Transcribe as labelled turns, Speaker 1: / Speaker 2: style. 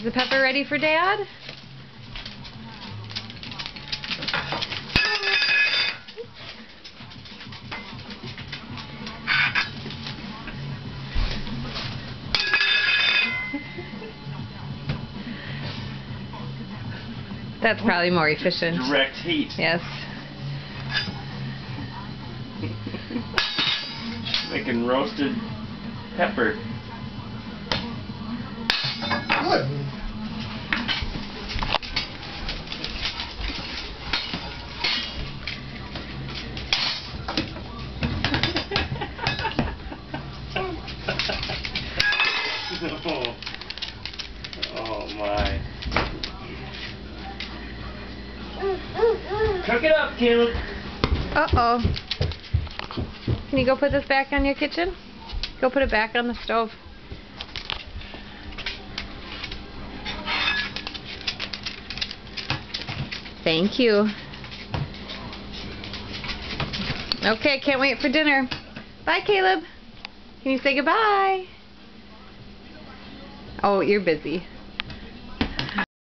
Speaker 1: Is the pepper ready for Dad? That's probably more efficient.
Speaker 2: Direct heat.
Speaker 1: Yes.
Speaker 2: Making roasted pepper.
Speaker 3: Good.
Speaker 2: oh. oh my. Cook it up, Caleb.
Speaker 1: Uh-oh. Can you go put this back on your kitchen? Go put it back on the stove. Thank you. Okay, can't wait for dinner. Bye, Caleb. Can you say goodbye? Oh, you're busy.